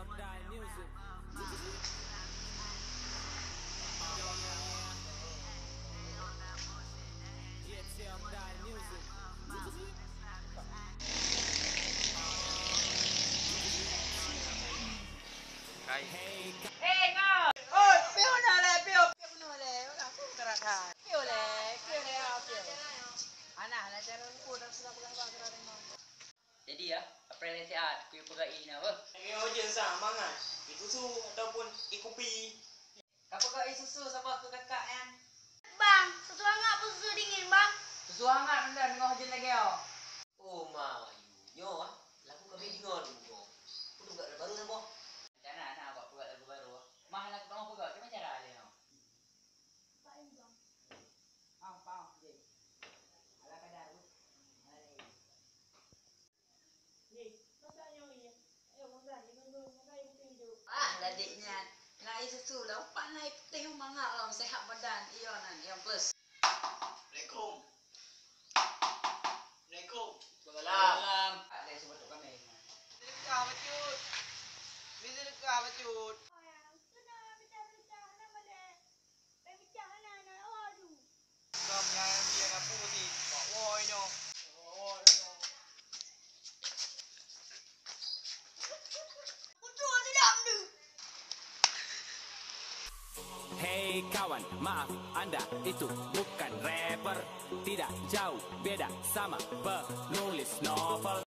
Young Die Music. Get Young Die Music. Hey, hey, no! Oh, feel that, feel, feel that. Feel le, feel le, feel. Ana, ana, jalan kurang sudah pulang. Jadi ya, apa yang sihat, kuih pegai ni apa? Lagi hoja sah mangan. Itu su ataupun ikopi. Apa kau susu sama aku kakak yang? Bang, susu hangat apa Nak isi susu lah. Panai putih mangak lah. Sehat badan. Iya nan, yang plus. Assalamualaikum. Hey kawan, maaf anda itu bukan rapper. Tidak jauh beda sama penulis novel